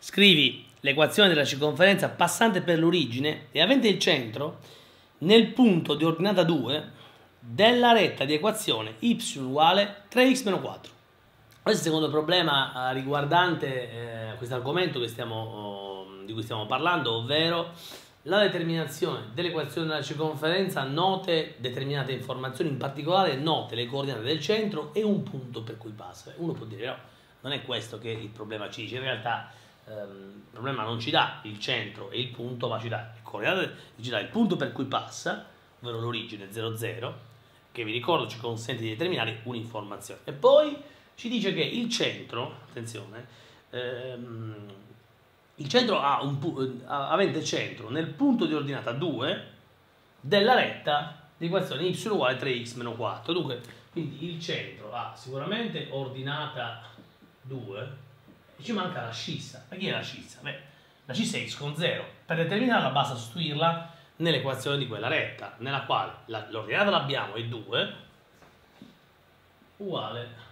scrivi l'equazione della circonferenza passante per l'origine e avente il centro nel punto di ordinata 2 della retta di equazione y uguale 3x meno 4. Questo è il secondo problema eh, riguardante eh, questo argomento oh, di cui stiamo parlando, ovvero la determinazione dell'equazione della circonferenza, note determinate informazioni, in particolare note le coordinate del centro e un punto per cui passa. Uno può dire, no, non è questo che il problema ci dice, in realtà ehm, il problema non ci dà il centro e il punto, ma ci dà le coordinate, ci dà il punto per cui passa, ovvero l'origine 0,0, che vi ricordo ci consente di determinare un'informazione. E poi ci dice che il centro, attenzione, ehm, il centro ha un, avente centro nel punto di ordinata 2 della retta di equazione y uguale 3x meno 4. Dunque, quindi il centro ha sicuramente ordinata 2 e ci manca la scissa. Ma chi è la scissa? Beh, la scissa è x con 0. Per determinarla basta sostituirla nell'equazione di quella retta, nella quale l'ordinata l'abbiamo è 2 uguale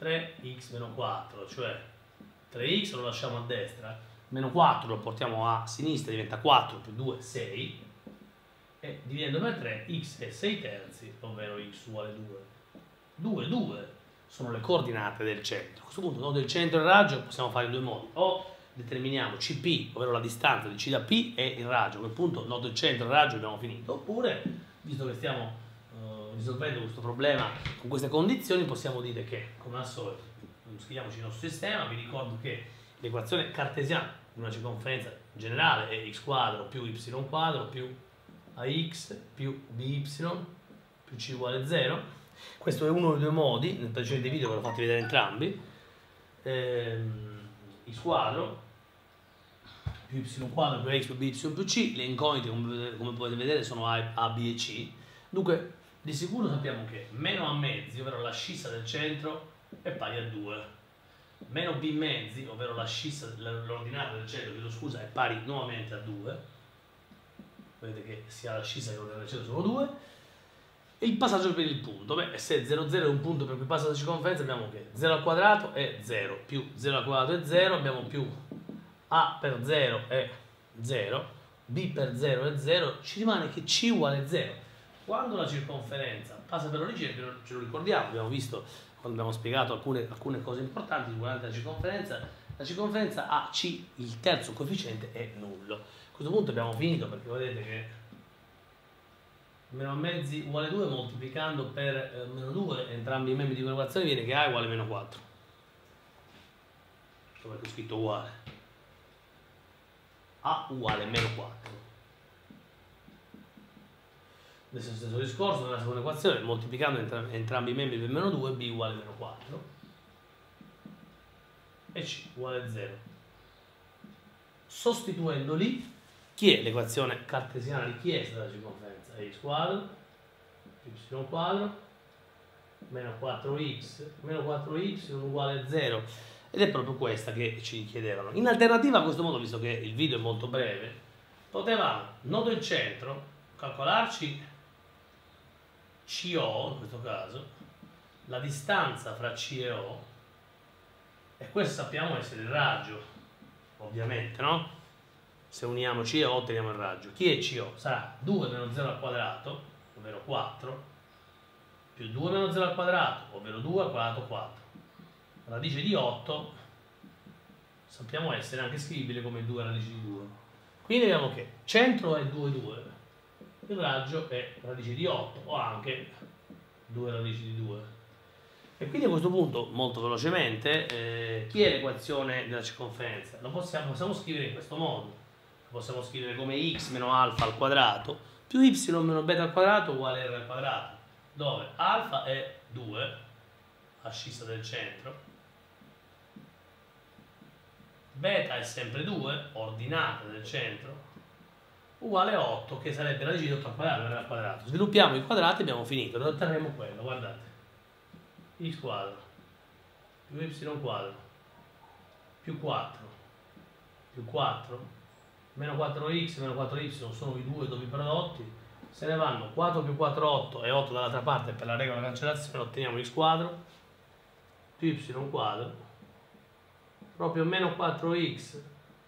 3x meno 4, cioè 3x lo lasciamo a destra, meno 4 lo portiamo a sinistra, diventa 4 più 2, 6, e dividendo per 3 x è 6 terzi, ovvero x uguale 2. 2, 2 sono le coordinate del centro. A questo punto, no, del centro e il raggio possiamo fare in due modi. O determiniamo CP, ovvero la distanza di C da P, e il raggio. A quel punto, nodo il centro e il raggio abbiamo finito. Oppure, visto che stiamo risolvendo questo problema con queste condizioni possiamo dire che, come al solito, scriviamoci il nostro sistema, vi ricordo che l'equazione cartesiana di una circonferenza generale è x quadro più y quadro più ax più by più c uguale 0. Questo è uno dei due modi, nel precedente video ve l'ho fatti vedere entrambi. Ehm, x quadro più y quadro più x più by più c, le incognite come, come potete vedere sono a, a, b e c. Dunque di sicuro sappiamo che meno A mezzi, ovvero la scissa del centro, è pari a 2. Meno B mezzi, ovvero la scissa, l'ordinata del centro, chiedo scusa, è pari nuovamente a 2. Vedete che sia la scissa che l'ordinata del centro sono 2. Il passaggio per il punto. Beh, se 0, 0 è un punto per cui passa la circonferenza, abbiamo che 0 al quadrato è 0, più 0 al quadrato è 0, abbiamo più A per 0 è 0, B per 0 è 0, ci rimane che C uguale 0 quando la circonferenza passa per l'origine, ce lo ricordiamo, abbiamo visto quando abbiamo spiegato alcune, alcune cose importanti riguardanti la circonferenza, la circonferenza a C, il terzo coefficiente è nullo. A questo punto abbiamo finito perché vedete che meno mezzi uguale 2 moltiplicando per eh, meno 2 entrambi i membri di quell'equazione viene che A uguale a meno 4. Dove ho scritto uguale. A uguale a meno 4 Adesso stesso discorso, nella seconda equazione, moltiplicando entra entrambi i membri per meno 2, b uguale a meno 4 e c uguale a 0. Sostituendoli, chi è l'equazione cartesiana richiesta dalla circonferenza? x quadro più y quadro meno 4x meno 4y uguale a 0 ed è proprio questa che ci chiedevano. In alternativa a questo modo, visto che il video è molto breve, potevamo, nodo il centro, calcolarci CO in questo caso, la distanza fra C e O, e questo sappiamo essere il raggio, ovviamente, no? Se uniamo C e O otteniamo il raggio. Chi è CO? Sarà 2 meno 0 al quadrato, ovvero 4, più 2 meno 0 al quadrato, ovvero 2 al quadrato 4. Radice di 8 sappiamo essere anche scrivibile come 2 radice di 2. Quindi vediamo che centro è 2, 2, il raggio è radice di 8 o anche 2 radici di 2. E quindi a questo punto, molto velocemente, eh, chi è l'equazione della circonferenza? Lo possiamo, possiamo scrivere in questo modo. Possiamo scrivere come x meno alfa al quadrato più y meno beta al quadrato uguale r al quadrato, dove alfa è 2, ascissa del centro, beta è sempre 2, ordinata del centro, uguale a 8 che sarebbe radice di 8 al quadrato, r al quadrato. Sviluppiamo i quadrati e abbiamo finito, noi otterremo quello, guardate. x quadro più y quadro più 4 più 4 meno 4x meno 4y sono i due doppio prodotti se ne vanno 4 più 4 8 e 8 dall'altra parte per la regola della cancellazione otteniamo x quadro più y quadro proprio meno 4x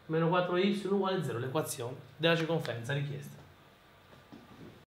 meno 4y uguale 0, l'equazione della circonferenza richiesta.